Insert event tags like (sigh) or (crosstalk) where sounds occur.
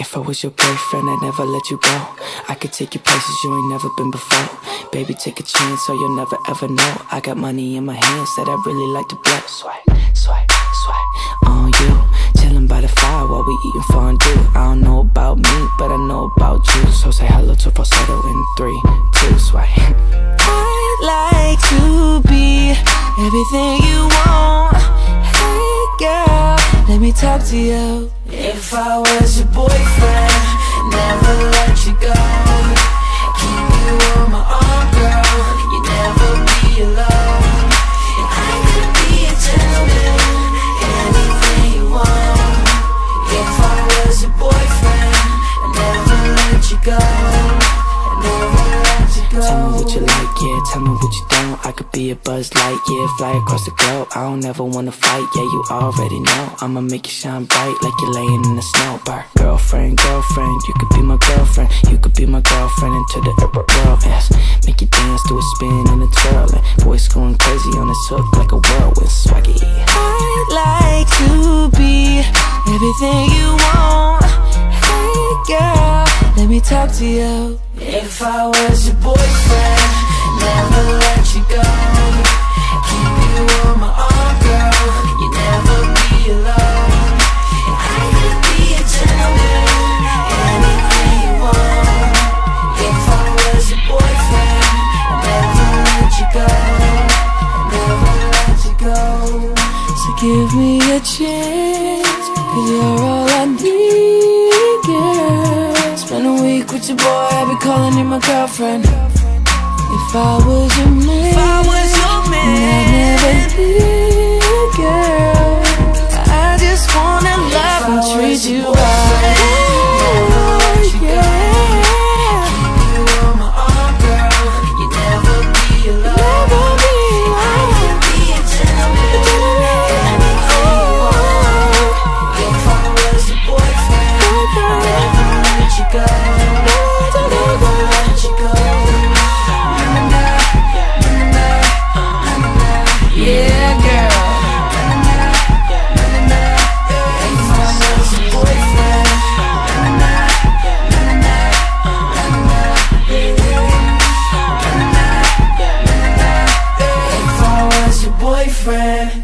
If I was your boyfriend, I'd never let you go. I could take you places you ain't never been before. Baby, take a chance, so you'll never ever know. I got money in my hands that I really like to blow. Swipe, swipe, swipe on you. Chilling by the fire while we eating fondue. I don't know about me, but I know about you. So say hello to falsetto in three, two, swipe. (laughs) I'd like to be everything you want. Hey girl, let me talk to you. If I was your boyfriend, never let you go. I could be a buzz light, yeah, fly across the globe. I don't ever wanna fight, yeah, you already know. I'ma make you shine bright like you're laying in the snow. Bar. Girlfriend, girlfriend, you could be my girlfriend. You could be my girlfriend into the upper world, yes Make you dance to a spin and a twirl. And voice going crazy on this hook like a whirlwind. Swaggy. I'd like to be everything you want. Hey girl, let me talk to you. If I was your boyfriend, give me a chance, cause you're all I need, girl. Spend a week with your boy, I'll be calling you my girlfriend. If I was your man, if I was your man, I'd never leave, girl. I just wanna love and treat you right. friend.